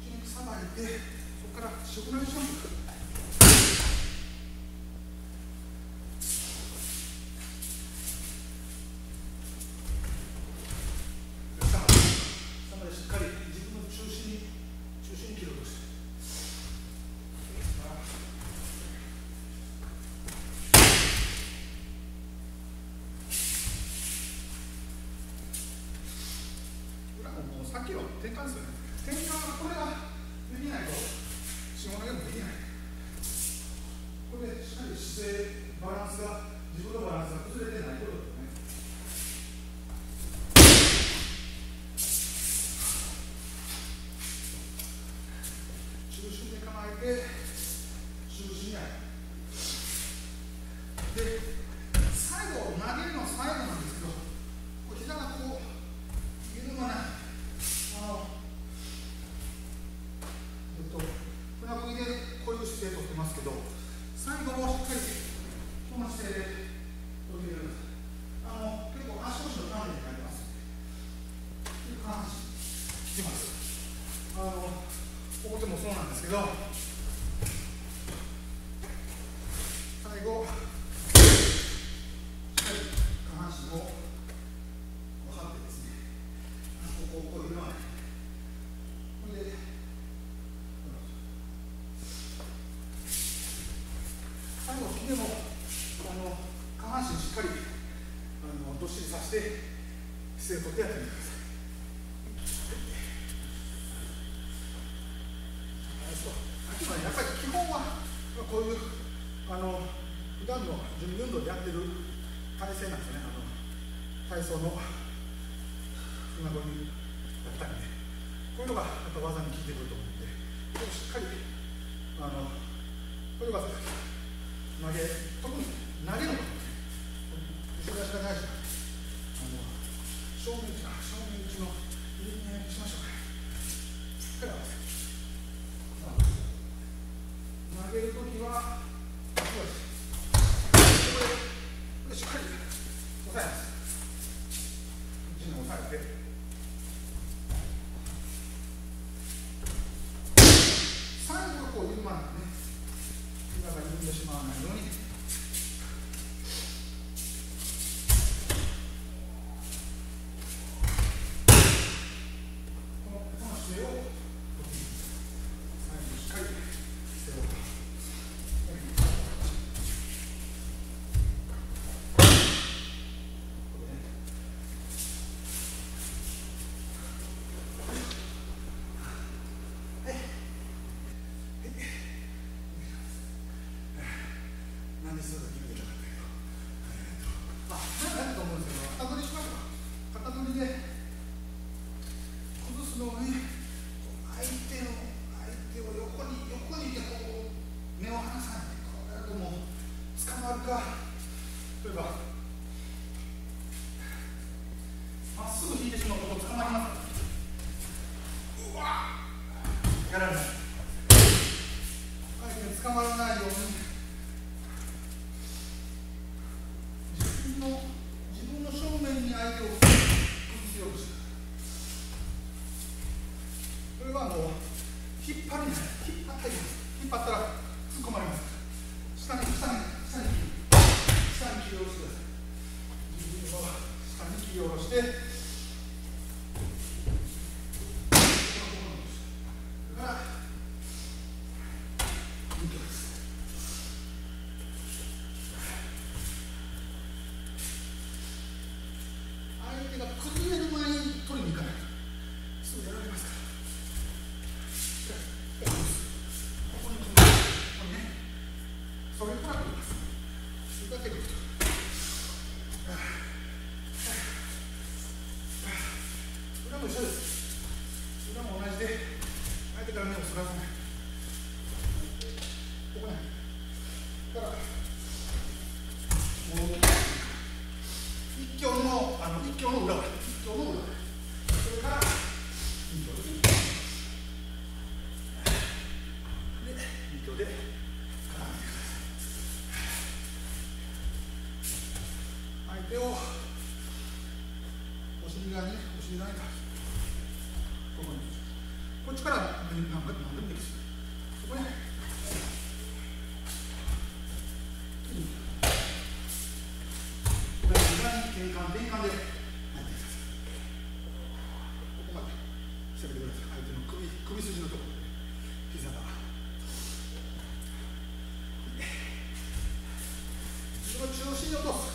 ちにさばいてそこから食なりしましょうさばさばでしっかり自分の中心に中心に切ろうとしてこれはもうさっきの転換ですよね転換はこれができないと下投げもできないこれでしっかり姿勢バランスが自分のバランスが崩れてないことですね中心で構えて中心にあるで最後投げるの最後なんですけどこう膝がこう緩まないあのえっと船漕ぎでこういう姿勢とってますけど最後もしっかりこの姿勢で取り入れるあの結構足腰のためになりますで下半身きますあのここでもそうなんですけど最後しっかり下半身をこう張ってですねここをこういうのはねこれで最後決めもあの下半身しっかりあのどっしりさせて姿勢をとってやってみてくださいあくまでやっぱり基本はこういうあの普段の準備運動でやってる体勢なんですよねあの体操の今こういうやったりねこういうのがやっぱ技に効いてくると思うんでこれをしっかりあのこういう技投げ特に投げることね後ろ足が大事あの正面打ち正面打ちの入れにしましょうかしっかり合わせ投げるときは、こうですこれしっかり押さえます。最後こう緩まないね。今が緩んでしまわないように。このこの姿勢をとっていきます最後しっかり姿勢を。なんですぐ決めてなかったけど、えーとまあ、何だと思うんですけど、肩取りしましょうか。肩取りで崩すのね、相手の相手を横に横にいてこう目を離さない。これだともう捕まるか、例えばまっすぐ引いてしまうと捕まります。うわやられない。相手捕まらないように。自分の自分の正面に相手を崩すようにするこれはもう引っ張りない引っ張ったり引っ張ったら突っ込まれます。下に下に下に。下に起動してください。今一緒です。裏も同じで相手から目をそらさないに落とす、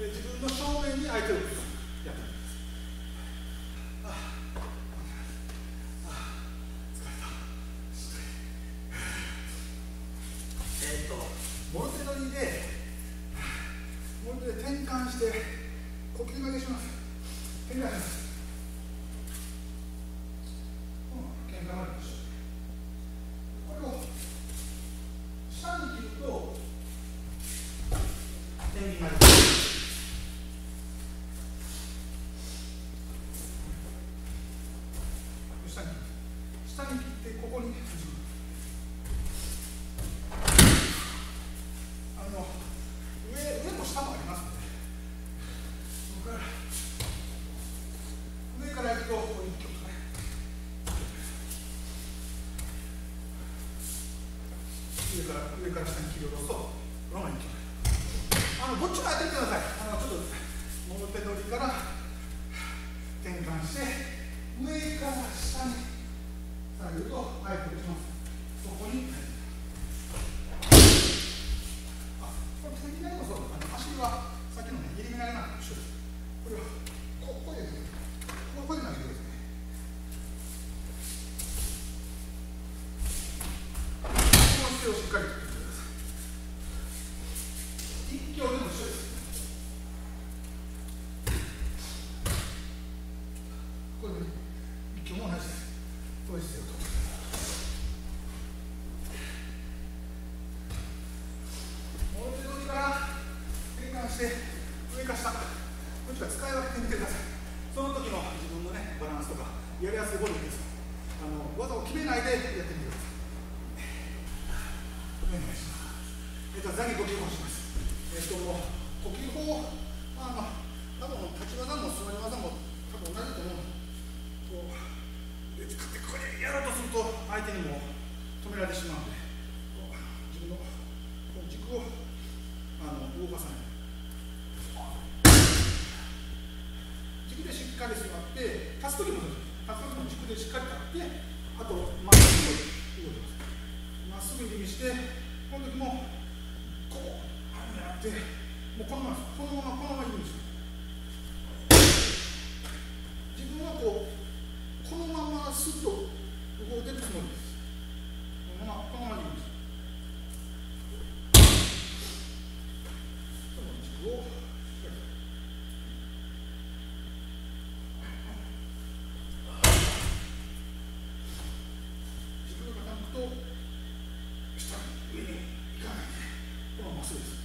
えー、自分の正面に相手を打つやってみますああ疲れた。えー、っとモルテノリでモルテで転換して呼吸がけします下に切ってここにあの上上も下もありますのでそこから上から行くとこう。いう曲ね上から上から下に切り落とすとこのまま一曲あのどっちもやってみてください。あのちょっと表取りから転換して上から下に。さあ言うとあえて打ちますそこにあこれ手になりもそうあの足はさっきのね入り身投げな一緒ですこれはここでここで投げてくださいこの姿勢をしっかりとってください一挙でも一緒ですこれで一挙も同じですこういう姿勢をとってくださいもう一度から転換して上か下こっちか使い分けてみてください。その時の自分のねバランスとかやりやすいゴルフです。あの技を決めないでやってみてください。お願いします。えっと座に呼吸法します。えっと呼吸法。まあまあ多分立ち技も座り技も多分同じだと思う。こうで使ってこれやろうとすると相手にも止められてしまうんでこう自分のこう軸をあの動かさない軸でしっかり座って立つ時も立つ時も軸でしっかり立ってあとまっすぐ動いてますまっすぐ指してこの時もこうあのやってもうこのままこのままこのまま指です自分はこうこのまますっと動いてるつもりですこのままこのまま指ですその軸を軸が傾くと下に上に行かないこ